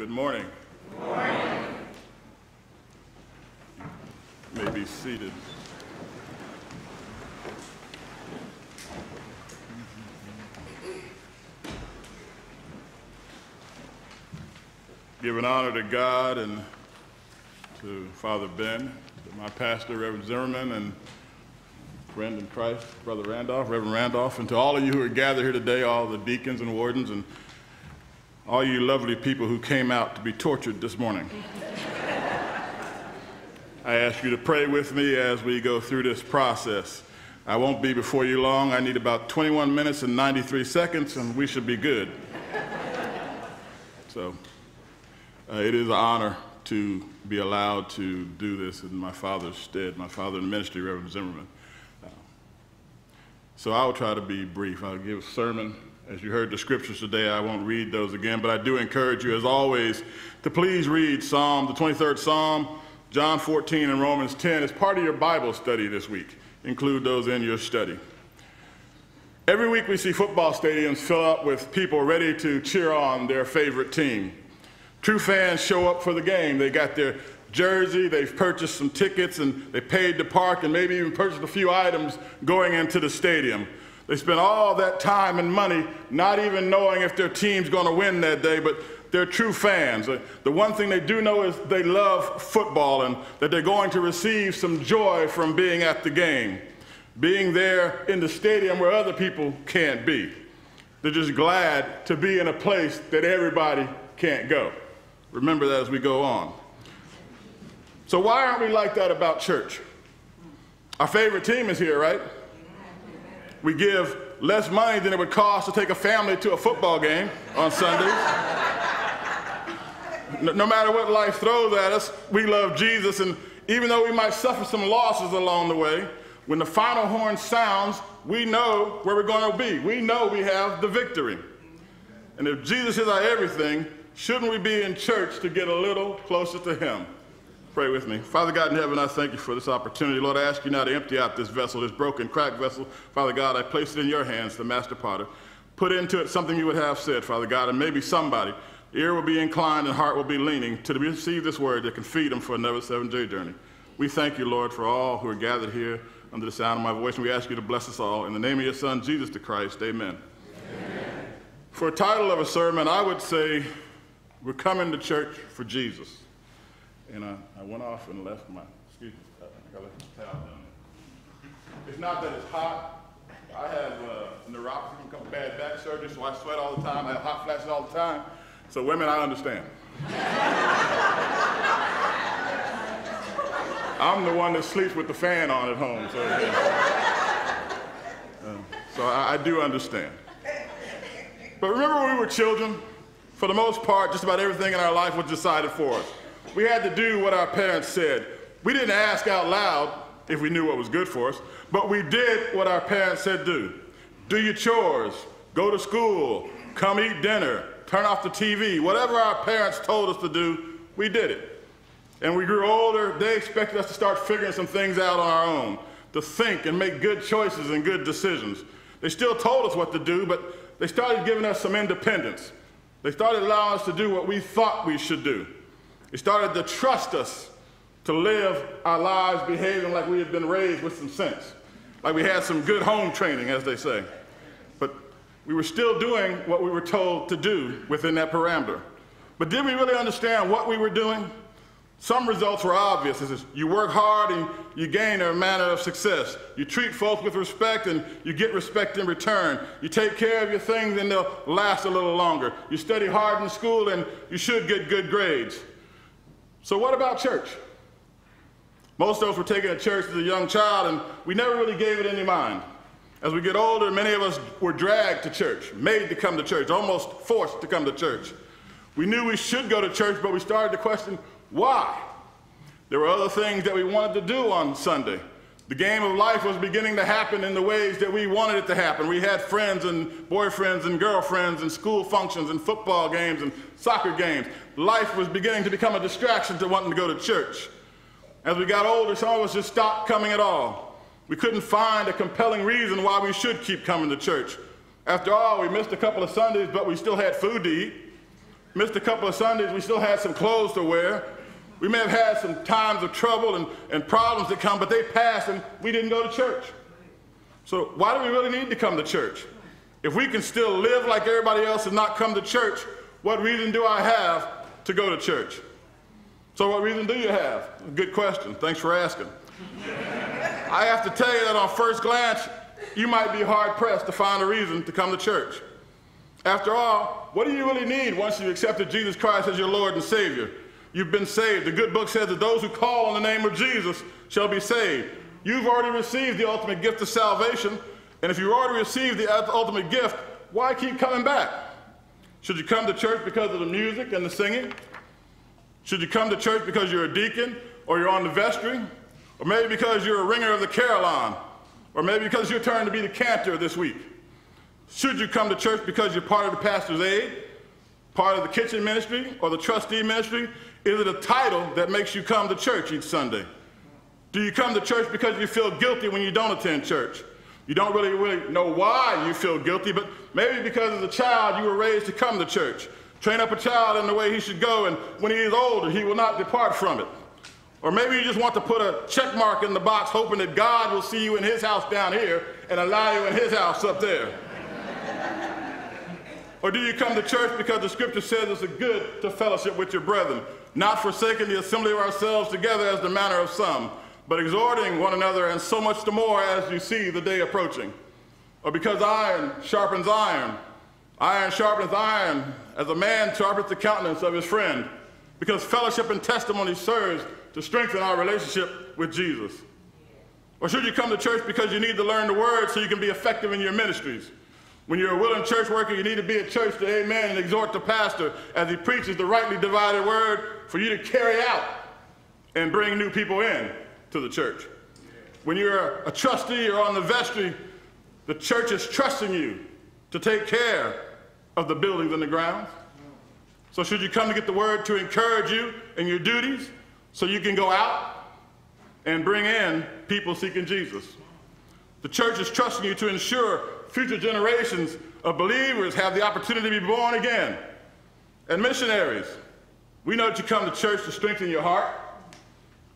Good morning. Good morning. You may be seated. Give an honor to God and to Father Ben, to my pastor, Reverend Zimmerman, and friend in Christ, Brother Randolph, Reverend Randolph, and to all of you who are gathered here today, all the deacons and wardens, and all you lovely people who came out to be tortured this morning. I ask you to pray with me as we go through this process. I won't be before you long. I need about 21 minutes and 93 seconds, and we should be good. So uh, it is an honor to be allowed to do this in my father's stead, my father in ministry, Reverend Zimmerman. Uh, so I'll try to be brief. I'll give a sermon. As you heard the scriptures today, I won't read those again, but I do encourage you, as always, to please read Psalm, the 23rd Psalm, John 14, and Romans 10 as part of your Bible study this week. Include those in your study. Every week we see football stadiums fill up with people ready to cheer on their favorite team. True fans show up for the game. They got their jersey, they've purchased some tickets, and they paid to park, and maybe even purchased a few items going into the stadium. They spend all that time and money not even knowing if their team's going to win that day, but they're true fans. Uh, the one thing they do know is they love football and that they're going to receive some joy from being at the game, being there in the stadium where other people can't be. They're just glad to be in a place that everybody can't go. Remember that as we go on. So, why aren't we like that about church? Our favorite team is here, right? We give less money than it would cost to take a family to a football game on Sundays. no, no matter what life throws at us, we love Jesus, and even though we might suffer some losses along the way, when the final horn sounds, we know where we're going to be. We know we have the victory. And if Jesus is our everything, Shouldn't we be in church to get a little closer to Him? Pray with me. Father God in heaven, I thank you for this opportunity. Lord, I ask you now to empty out this vessel, this broken, cracked vessel. Father God, I place it in your hands, the master potter. Put into it something you would have said, Father God, and maybe somebody, ear will be inclined and heart will be leaning to receive this word that can feed them for another seven day journey. We thank you, Lord, for all who are gathered here under the sound of my voice, and we ask you to bless us all. In the name of your Son, Jesus the Christ, amen. amen. For a title of a sermon, I would say, we're coming to church for Jesus. And I, I went off and left my, excuse me, I left my towel down there. It's not that it's hot. I have uh, neuropathy from bad back surgery, so I sweat all the time. I have hot flashes all the time. So women, I understand. I'm the one that sleeps with the fan on at home, so, uh, so I, I do understand. But remember when we were children? For the most part, just about everything in our life was decided for us. We had to do what our parents said. We didn't ask out loud if we knew what was good for us, but we did what our parents said do. Do your chores, go to school, come eat dinner, turn off the TV, whatever our parents told us to do, we did it. And we grew older, they expected us to start figuring some things out on our own, to think and make good choices and good decisions. They still told us what to do, but they started giving us some independence. They started allowing us to do what we thought we should do. They started to trust us to live our lives behaving like we had been raised with some sense, like we had some good home training, as they say. But we were still doing what we were told to do within that parameter. But did we really understand what we were doing? Some results were obvious. It's you work hard and you gain a manner of success. You treat folks with respect and you get respect in return. You take care of your things and they'll last a little longer. You study hard in school and you should get good grades. So, what about church? Most of us were taken to church as a young child and we never really gave it any mind. As we get older, many of us were dragged to church, made to come to church, almost forced to come to church. We knew we should go to church, but we started to question why? There were other things that we wanted to do on Sunday. The game of life was beginning to happen in the ways that we wanted it to happen. We had friends and boyfriends and girlfriends and school functions and football games and soccer games. Life was beginning to become a distraction to wanting to go to church. As we got older, some of us just stopped coming at all. We couldn't find a compelling reason why we should keep coming to church. After all, we missed a couple of Sundays, but we still had food to eat. missed a couple of Sundays. We still had some clothes to wear. We may have had some times of trouble and, and problems that come, but they passed and we didn't go to church. So why do we really need to come to church? If we can still live like everybody else and not come to church, what reason do I have to go to church? So what reason do you have? Good question. Thanks for asking. I have to tell you that on first glance, you might be hard pressed to find a reason to come to church. After all, what do you really need once you've accepted Jesus Christ as your Lord and Savior? You've been saved. The good book says that those who call on the name of Jesus shall be saved. You've already received the ultimate gift of salvation, and if you've already received the ultimate gift, why keep coming back? Should you come to church because of the music and the singing? Should you come to church because you're a deacon or you're on the vestry? Or maybe because you're a ringer of the carillon? Or maybe because you're turned to be the cantor this week? Should you come to church because you're part of the pastor's aid, part of the kitchen ministry, or the trustee ministry? Is it a title that makes you come to church each Sunday? Do you come to church because you feel guilty when you don't attend church? You don't really, really know why you feel guilty, but maybe because as a child you were raised to come to church. Train up a child in the way he should go, and when he is older, he will not depart from it. Or maybe you just want to put a check mark in the box, hoping that God will see you in his house down here and allow you in his house up there. or do you come to church because the scripture says it's a good to fellowship with your brethren, not forsaking the assembly of ourselves together as the manner of some, but exhorting one another, and so much the more as you see the day approaching? Or because iron sharpens iron, Iron sharpens iron as a man sharpens the countenance of his friend, because fellowship and testimony serves to strengthen our relationship with Jesus. Or should you come to church because you need to learn the word so you can be effective in your ministries? When you're a willing church worker, you need to be at church to amen and exhort the pastor as he preaches the rightly divided word for you to carry out and bring new people in to the church. When you're a trustee or on the vestry, the church is trusting you to take care of the buildings and the grounds. So should you come to get the word to encourage you in your duties so you can go out and bring in people seeking Jesus? The church is trusting you to ensure future generations of believers have the opportunity to be born again. And missionaries, we know that you come to church to strengthen your heart.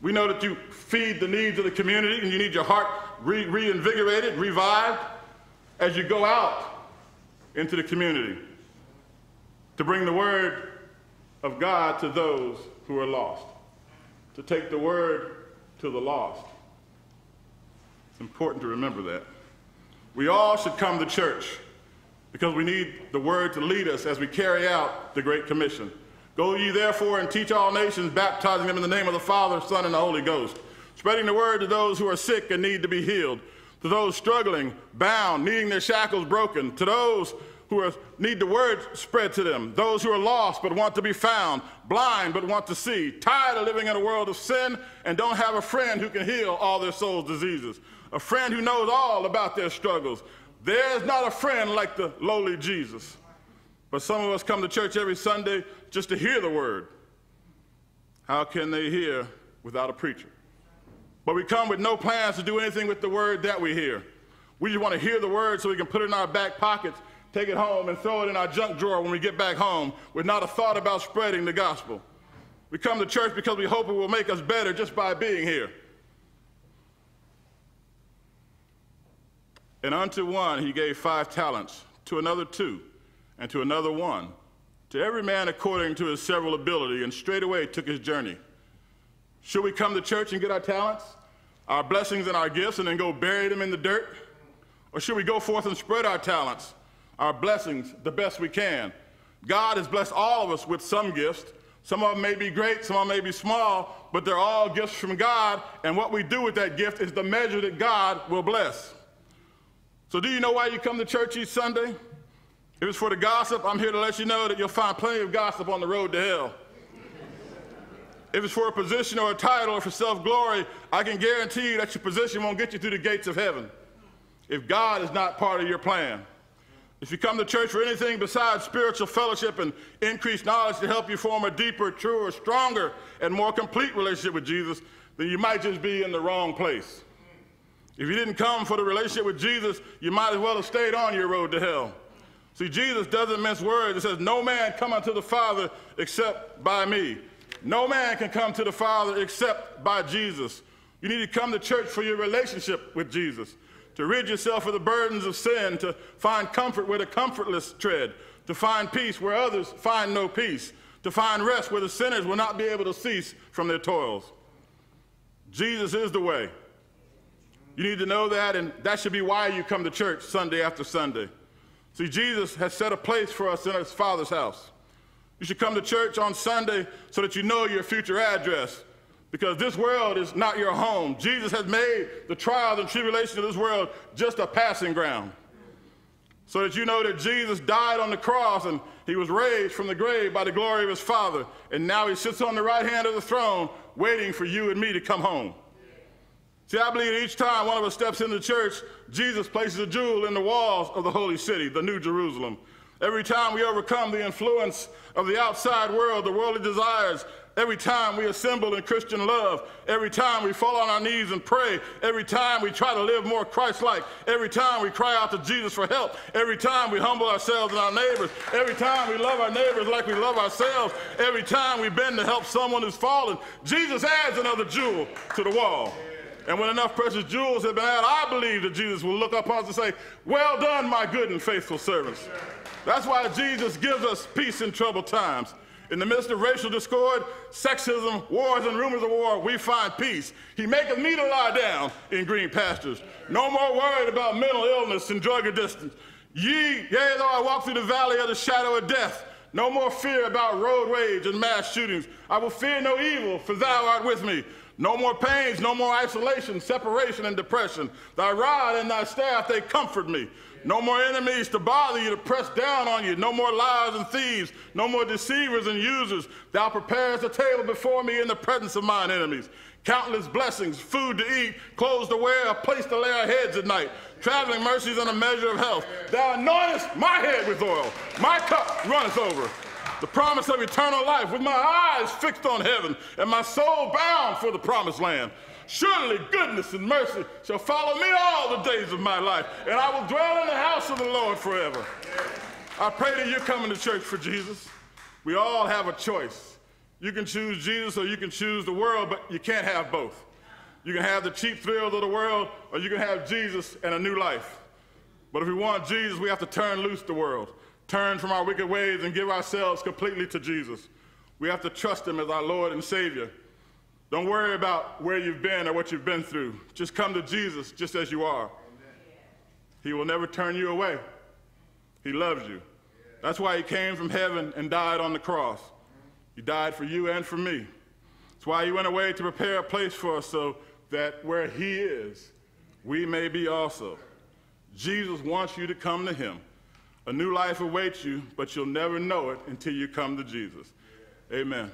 We know that you feed the needs of the community and you need your heart re reinvigorated, revived as you go out into the community to bring the word of God to those who are lost, to take the word to the lost. It's important to remember that. We all should come to church because we need the word to lead us as we carry out the Great Commission. Go ye therefore and teach all nations, baptizing them in the name of the Father, Son, and the Holy Ghost, spreading the word to those who are sick and need to be healed, to those struggling, bound, needing their shackles broken, to those who are, need the word spread to them, those who are lost but want to be found, blind but want to see, tired of living in a world of sin and don't have a friend who can heal all their soul's diseases, a friend who knows all about their struggles. There's not a friend like the lowly Jesus. But some of us come to church every Sunday just to hear the word. How can they hear without a preacher? But we come with no plans to do anything with the word that we hear. We just want to hear the word so we can put it in our back pockets take it home, and throw it in our junk drawer when we get back home with not a thought about spreading the gospel. We come to church because we hope it will make us better just by being here. And unto one he gave five talents, to another two, and to another one, to every man according to his several ability, and straightway took his journey. Should we come to church and get our talents, our blessings, and our gifts, and then go bury them in the dirt? Or should we go forth and spread our talents, our blessings the best we can. God has blessed all of us with some gifts. Some of them may be great, some of them may be small, but they're all gifts from God, and what we do with that gift is the measure that God will bless. So, do you know why you come to church each Sunday? If it's for the gossip, I'm here to let you know that you'll find plenty of gossip on the road to hell. If it's for a position or a title or for self glory, I can guarantee you that your position won't get you through the gates of heaven if God is not part of your plan. If you come to church for anything besides spiritual fellowship and increased knowledge to help you form a deeper, truer, stronger, and more complete relationship with Jesus, then you might just be in the wrong place. If you didn't come for the relationship with Jesus, you might as well have stayed on your road to hell. See, Jesus doesn't mince words. It says, No man come unto the Father except by me. No man can come to the Father except by Jesus. You need to come to church for your relationship with Jesus, to rid yourself of the burdens of sin, to find comfort where the comfortless tread, to find peace where others find no peace, to find rest where the sinners will not be able to cease from their toils. Jesus is the way. You need to know that, and that should be why you come to church Sunday after Sunday. See, Jesus has set a place for us in his Father's house. You should come to church on Sunday so that you know your future address because this world is not your home. Jesus has made the trials and tribulations of this world just a passing ground. So that you know that Jesus died on the cross and he was raised from the grave by the glory of his Father. And now he sits on the right hand of the throne waiting for you and me to come home. See, I believe each time one of us steps into church, Jesus places a jewel in the walls of the holy city, the New Jerusalem. Every time we overcome the influence of the outside world, the worldly desires, every time we assemble in Christian love, every time we fall on our knees and pray, every time we try to live more Christ like, every time we cry out to Jesus for help, every time we humble ourselves and our neighbors, every time we love our neighbors like we love ourselves, every time we bend to help someone who's fallen, Jesus adds another jewel to the wall. And when enough precious jewels have been added, I believe that Jesus will look upon us and say, Well done, my good and faithful servants. That's why Jesus gives us peace in troubled times. In the midst of racial discord, sexism, wars, and rumors of war, we find peace. He maketh me to lie down in green pastures. No more worried about mental illness and drug addiction. Ye, yea, though I walk through the valley of the shadow of death, no more fear about road rage and mass shootings. I will fear no evil, for thou art with me. No more pains, no more isolation, separation, and depression. Thy rod and thy staff, they comfort me. No more enemies to bother you, to press down on you. No more liars and thieves. No more deceivers and users. Thou preparest a table before me in the presence of mine enemies. Countless blessings, food to eat, clothes to wear, a place to lay our heads at night, traveling mercies and a measure of health. Thou anointest my head with oil. My cup runneth over the promise of eternal life, with my eyes fixed on heaven and my soul bound for the promised land. Surely goodness and mercy shall follow me all the days of my life, and I will dwell in the house of the Lord forever. I pray that you're coming to church for Jesus. We all have a choice. You can choose Jesus or you can choose the world, but you can't have both. You can have the cheap thrills of the world, or you can have Jesus and a new life. But if we want Jesus, we have to turn loose the world turn from our wicked ways and give ourselves completely to Jesus. We have to trust him as our Lord and Savior. Don't worry about where you've been or what you've been through. Just come to Jesus just as you are. Amen. He will never turn you away. He loves you. That's why he came from heaven and died on the cross. He died for you and for me. That's why he went away to prepare a place for us so that where he is, we may be also. Jesus wants you to come to him. A new life awaits you, but you'll never know it until you come to Jesus. Amen.